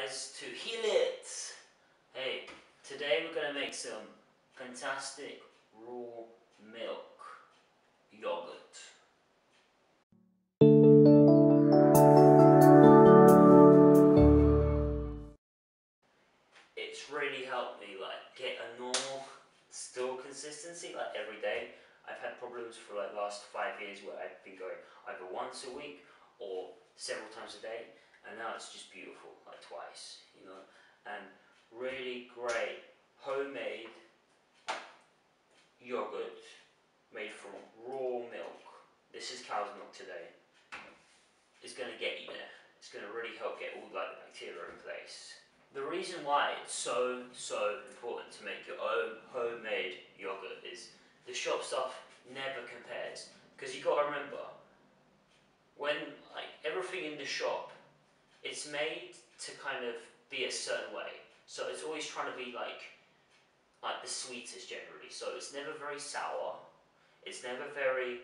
guys to Heal It! Hey, today we're gonna make some fantastic raw milk yogurt. It's really helped me like get a normal still consistency like every day. I've had problems for like last five years where I've been going either once a week or several times a day and now it's just beautiful like twice you know and really great homemade yogurt made from raw milk. This is cow's milk today. It's going to get you there. It's going to really help get all like the bacteria in place. The reason why it's so so important to make your own homemade yogurt is the shop stuff never compares. Because you got to remember when like everything in the shop it's made to kind of be a certain way. So it's always trying to be like like the sweetest generally. So it's never very sour. It's never very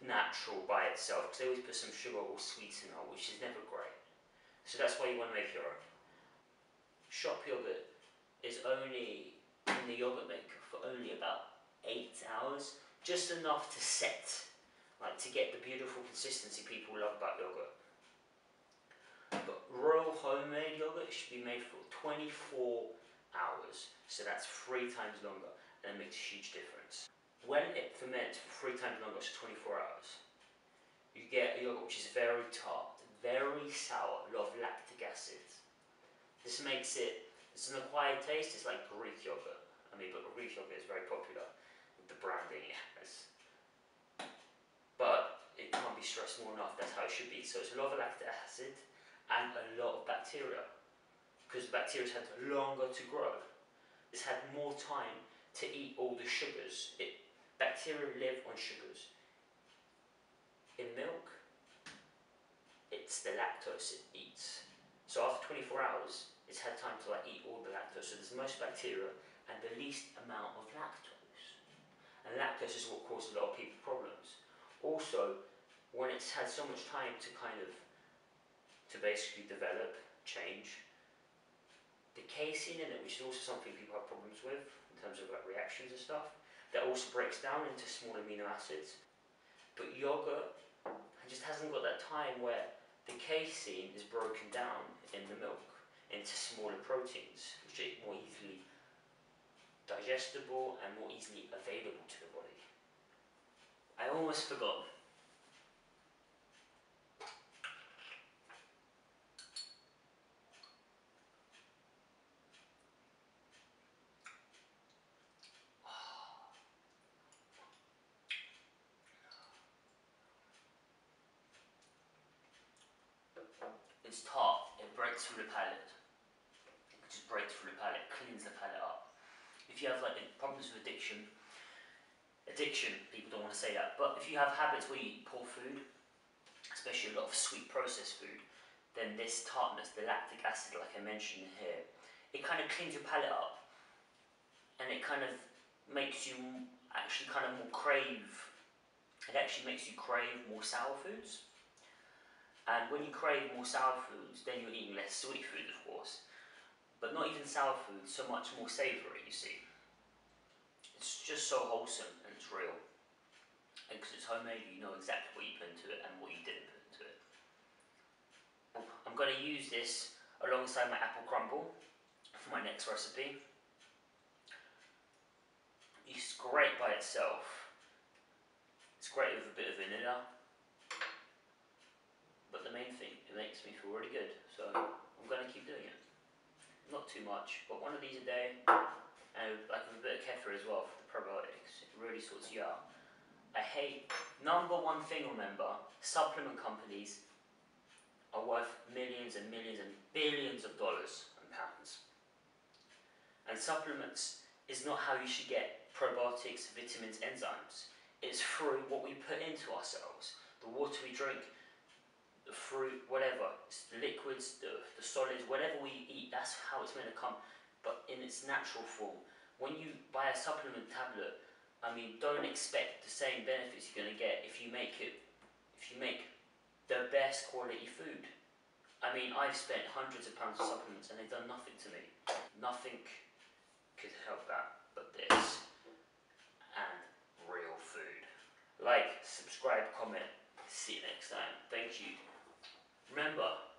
natural by itself because they always put some sugar or sweetener, which is never great. So that's why you want to make your own. Shop yogurt is only in the yogurt maker for only about eight hours, just enough to set, like to get the beautiful consistency people love about yogurt. Royal homemade yogurt should be made for 24 hours, so that's three times longer, and it makes a huge difference. When it ferments for three times longer, so 24 hours, you get a yogurt which is very tart, very sour, a lot of lactic acid. This makes it, it's an acquired taste, it's like Greek yogurt. I mean, but Greek yogurt is very popular with the branding it has. But it can't be stressed more enough, that's how it should be. So it's a lot of lactic acid, and a lot of bacteria because the bacteria had longer to grow. It's had more time to eat all the sugars. It, bacteria live on sugars. In milk, it's the lactose it eats. So after 24 hours, it's had time to like eat all the lactose. So there's most bacteria and the least amount of lactose. And lactose is what causes a lot of people problems. Also, when it's had so much time to kind of to basically develop, change. The casein in it, which is also something people have problems with in terms of like reactions and stuff, that also breaks down into small amino acids. But yogurt just hasn't got that time where the casein is broken down in the milk into smaller proteins, which are more easily digestible and more easily available to the body. I almost forgot It's tart, it breaks through the palate. It just breaks through the palate, cleans the palate up. If you have like problems with addiction, addiction, people don't want to say that, but if you have habits where you eat poor food, especially a lot of sweet processed food, then this tartness, the lactic acid like I mentioned here, it kind of cleans your palate up and it kind of makes you actually kind of more crave, it actually makes you crave more sour foods. And when you crave more sour foods, then you're eating less sweet food, of course. But not even sour food, so much more savoury, you see. It's just so wholesome and it's real. And because it's homemade, you know exactly what you put into it and what you didn't put into it. I'm going to use this alongside my apple crumble for my next recipe. It's great by itself. It's great with a bit of vanilla main thing, it makes me feel really good. So I'm going to keep doing it. Not too much, but one of these a day, and like a bit of kefir as well for the probiotics. It really sorts you out. I hate, number one thing remember, supplement companies are worth millions and millions and billions of dollars and pounds. And supplements is not how you should get probiotics, vitamins, enzymes. It's through what we put into ourselves, the water we drink, the fruit, whatever, the liquids, the, the solids, whatever we eat, that's how it's meant to come, but in its natural form. When you buy a supplement tablet, I mean, don't expect the same benefits you're going to get if you make it, if you make the best quality food. I mean, I've spent hundreds of pounds on supplements and they've done nothing to me. Nothing could help that but this and real food. Like, subscribe, comment. See you next time. Thank you. Remember,